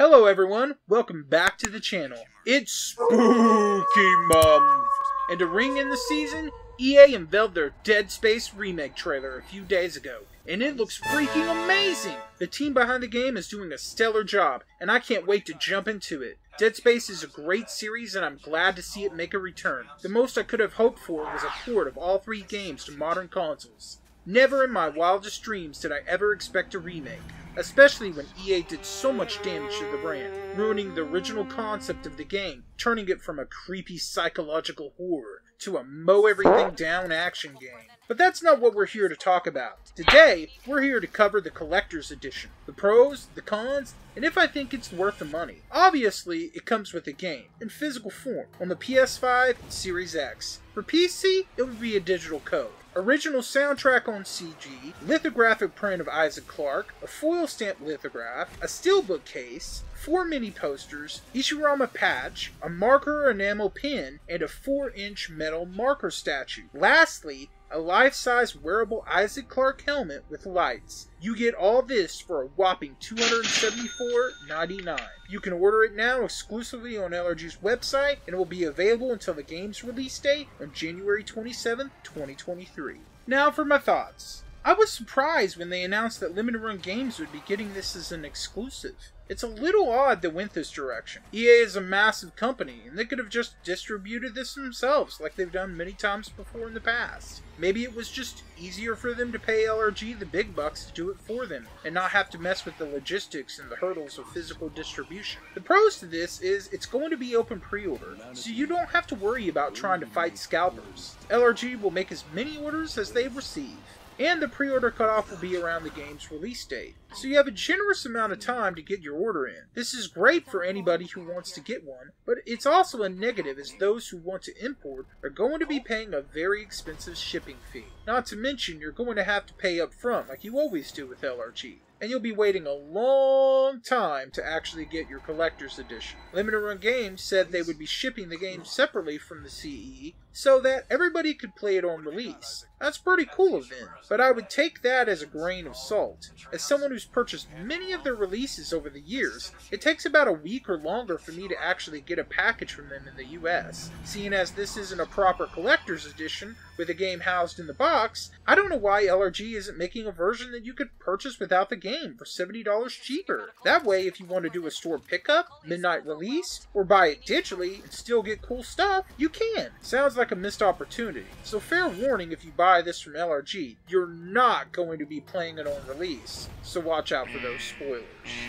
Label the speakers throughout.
Speaker 1: Hello everyone, welcome back to the channel. It's Spooky Month! And to ring in the season, EA unveiled their Dead Space remake trailer a few days ago, and it looks freaking amazing! The team behind the game is doing a stellar job, and I can't wait to jump into it. Dead Space is a great series, and I'm glad to see it make a return. The most I could have hoped for was a port of all three games to modern consoles. Never in my wildest dreams did I ever expect a remake especially when EA did so much damage to the brand, ruining the original concept of the game, turning it from a creepy psychological horror to a mow everything down action game. But that's not what we're here to talk about. Today, we're here to cover the collector's edition, the pros, the cons, and if I think it's worth the money. Obviously, it comes with a game, in physical form, on the PS5 and Series X. For PC, it would be a digital code. Original soundtrack on CD, lithographic print of Isaac Clarke, a foil stamped lithograph, a steelbook case, four mini posters, Ishimura patch, a marker enamel pin, and a 4 inch metal marker statue. Lastly, a life-size wearable Isaac Clarke helmet with lights. You get all this for a whopping $274.99. You can order it now exclusively on LRG's website, and it will be available until the game's release date on January 27, 2023. Now for my thoughts. I was surprised when they announced that Limited Run Games would be getting this as an exclusive. It's a little odd they went this direction. EA is a massive company, and they could have just distributed this themselves like they've done many times before in the past. Maybe it was just easier for them to pay LRG the big bucks to do it for them, and not have to mess with the logistics and the hurdles of physical distribution. The pros to this is it's going to be open pre-order, so you don't have to worry about trying to fight scalpers. LRG will make as many orders as they receive and the pre-order cutoff will be around the game's release date. So you have a generous amount of time to get your order in. This is great for anybody who wants to get one, but it's also a negative as those who want to import are going to be paying a very expensive shipping fee. Not to mention you're going to have to pay up front like you always do with LRG and you'll be waiting a long time to actually get your collector's edition. Limited Run Games said they would be shipping the game separately from the CE so that everybody could play it on release. That's pretty cool of them, but I would take that as a grain of salt. As someone who's purchased many of their releases over the years, it takes about a week or longer for me to actually get a package from them in the US. Seeing as this isn't a proper collector's edition with a game housed in the box, I don't know why LRG isn't making a version that you could purchase without the game for $70 cheaper. That way, if you want to do a store pickup, midnight release, or buy it digitally and still get cool stuff, you can. Sounds like a missed opportunity. So fair warning if you buy this from LRG, you're not going to be playing it on release. So watch out for those spoilers.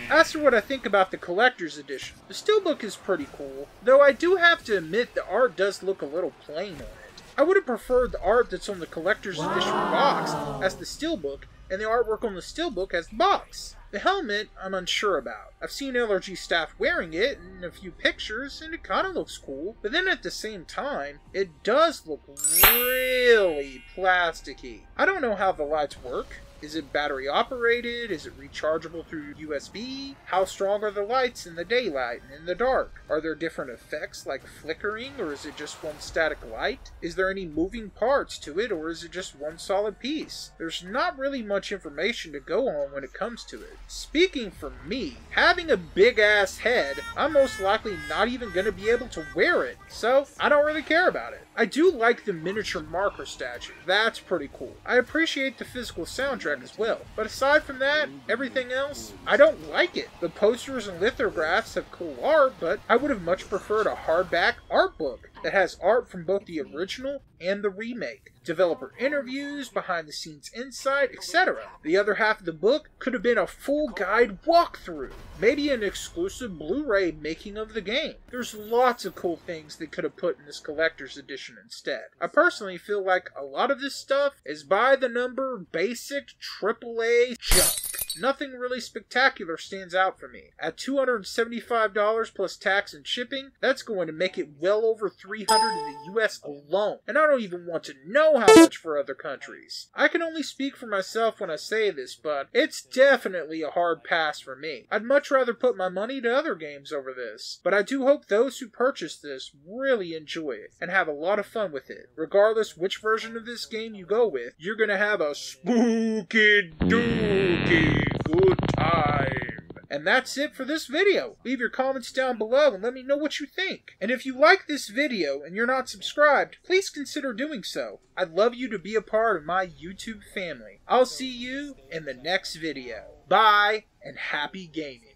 Speaker 1: As to what I think about the collector's edition, the steelbook is pretty cool, though I do have to admit the art does look a little plain on it. I would have preferred the art that's on the collector's wow. edition box as the steelbook, and the artwork on the steelbook as the box. The helmet, I'm unsure about. I've seen LRG staff wearing it in a few pictures, and it kind of looks cool. But then at the same time, it does look really plasticky. I don't know how the lights work. Is it battery operated? Is it rechargeable through USB? How strong are the lights in the daylight and in the dark? Are there different effects like flickering or is it just one static light? Is there any moving parts to it or is it just one solid piece? There's not really much information to go on when it comes to it. Speaking for me, having a big ass head, I'm most likely not even going to be able to wear it, so I don't really care about it. I do like the miniature marker statue. That's pretty cool. I appreciate the physical soundtrack as well. But aside from that, everything else, I don't like it. The posters and lithographs have cool art, but I would have much preferred a hardback art book that has art from both the original and the remake, developer interviews, behind the scenes insight, etc. The other half of the book could have been a full guide walkthrough, maybe an exclusive Blu ray making of the game. There's lots of cool things they could have put in this collector's edition instead. I personally feel like a lot of this stuff is by the number basic AAA junk. Nothing really spectacular stands out for me. At $275 plus tax and shipping, that's going to make it well over 300 in the US alone. And I don't even want to know how much for other countries. I can only speak for myself when I say this, but it's definitely a hard pass for me. I'd much rather put my money to other games over this. But I do hope those who purchase this really enjoy it and have a lot of fun with it. Regardless which version of this game you go with, you're gonna have a spooky dookie time. And that's it for this video. Leave your comments down below and let me know what you think. And if you like this video and you're not subscribed, please consider doing so. I'd love you to be a part of my YouTube family. I'll see you in the next video. Bye and happy gaming.